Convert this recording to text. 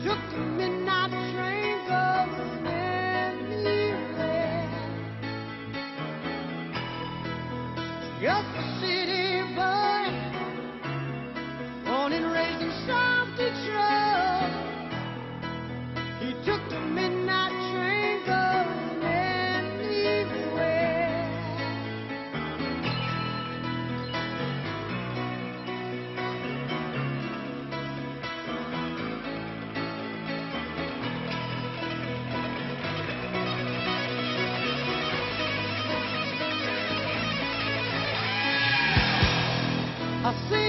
Just to see. Así